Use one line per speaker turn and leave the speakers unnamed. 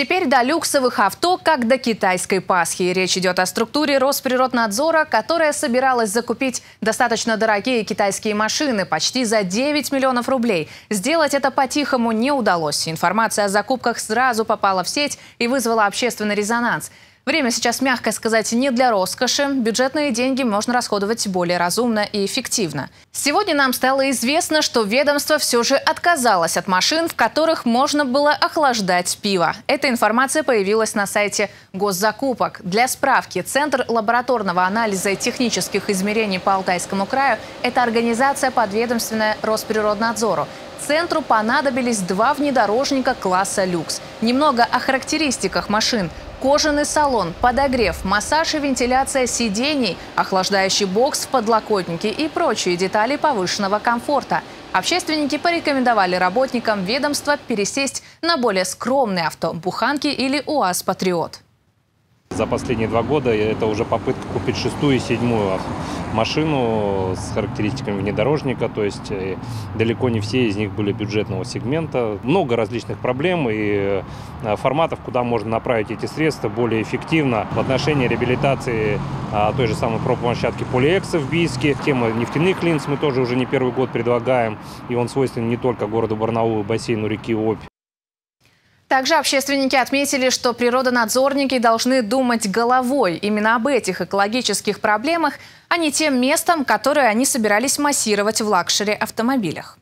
Теперь до люксовых авто, как до китайской Пасхи. Речь идет о структуре Росприроднадзора, которая собиралась закупить достаточно дорогие китайские машины почти за 9 миллионов рублей. Сделать это по-тихому не удалось. Информация о закупках сразу попала в сеть и вызвала общественный резонанс. Время сейчас, мягко сказать, не для роскоши. Бюджетные деньги можно расходовать более разумно и эффективно. Сегодня нам стало известно, что ведомство все же отказалось от машин, в которых можно было охлаждать пиво. Эта информация появилась на сайте госзакупок. Для справки, Центр лабораторного анализа и технических измерений по Алтайскому краю – это организация, подведомственная Росприроднадзору. Центру понадобились два внедорожника класса люкс. Немного о характеристиках машин – Кожаный салон, подогрев, массаж и вентиляция сидений, охлаждающий бокс в подлокотнике и прочие детали повышенного комфорта. Общественники порекомендовали работникам ведомства пересесть на более скромные авто – буханки или УАЗ «Патриот».
За последние два года это уже попытка купить шестую и седьмую машину с характеристиками внедорожника, то есть э, далеко не все из них были бюджетного сегмента. Много различных проблем и э, форматов, куда можно направить эти средства более эффективно в отношении реабилитации а, той же самой проплощадки Полиэкса в Бийске. Тема нефтяных линз мы тоже уже не первый год предлагаем, и он свойственен не только городу Барнаулу, бассейну реки Обь.
Также общественники отметили, что природонадзорники должны думать головой именно об этих экологических проблемах, а не тем местом, которое они собирались массировать в luxury автомобилях.